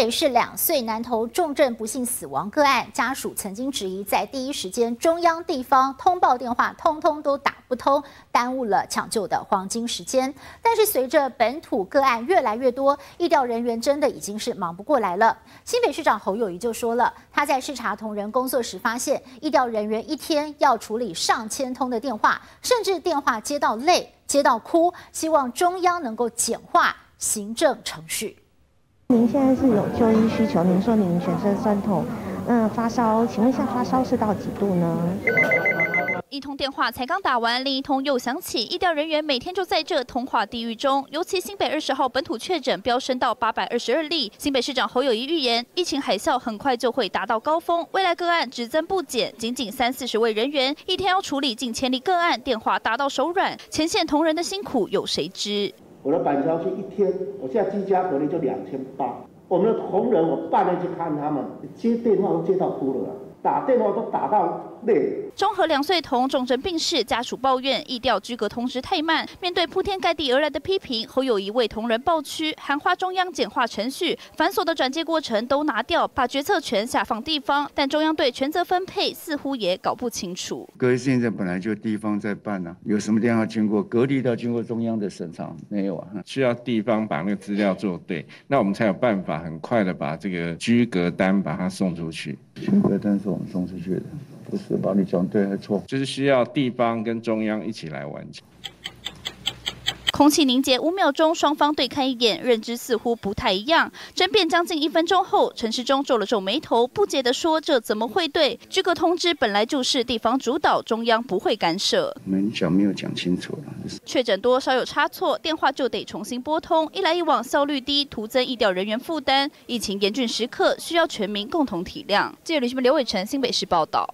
北市两岁男童重症不幸死亡个案，家属曾经质疑，在第一时间中央地方通报电话通通都打不通，耽误了抢救的黄金时间。但是随着本土个案越来越多，医调人员真的已经是忙不过来了。新北市长侯友谊就说了，他在视察同仁工作时发现，医调人员一天要处理上千通的电话，甚至电话接到累、接到哭，希望中央能够简化行政程序。您现在是有就医需求，您说您全身酸痛，嗯，发烧，请问一下发烧是到几度呢？一通电话才刚打完，另一通又响起。医调人员每天就在这通话地狱中，尤其新北二十号本土确诊飙升到八百二十二例。新北市长侯友谊预言，疫情海啸很快就会达到高峰，未来个案只增不减，仅仅三四十位人员，一天要处理近千例个案，电话打到手软，前线同仁的辛苦有谁知？我的板桥区一天，我现在居家隔离就两千八。我们的同仁，我半夜去看他们，接电话都接到哭了。打电话都打到累。中和两岁童重症病逝，家属抱怨疫调居隔通知太慢。面对铺天盖地而来的批评，侯友谊为同仁抱屈，喊话中央简化程序，繁琐的转接过程都拿掉，把决策权下放地方。但中央对权责分配似乎也搞不清楚。隔离现在本来就地方在办啊，有什么地方经过隔离要经过中央的审查没有啊？需要地方把那个资料做对，那我们才有办法很快的把这个居隔单把它送出去。居隔单是我们送出去的，不是把你讲对还是错？就是需要地方跟中央一起来完成。空气凝结五秒钟，双方对看一眼，认知似乎不太一样。争辩将近一分钟后，陈世忠皱了皱眉头，不解地说：“这怎么会对？这个通知本来就是地方主导，中央不会干涉。”没讲，没有讲清楚确诊多少有差错，电话就得重新拨通，一来一往效率低，徒增医调人员负担。疫情严峻时刻，需要全民共同体谅。记者吕新闻刘伟成新北市报道。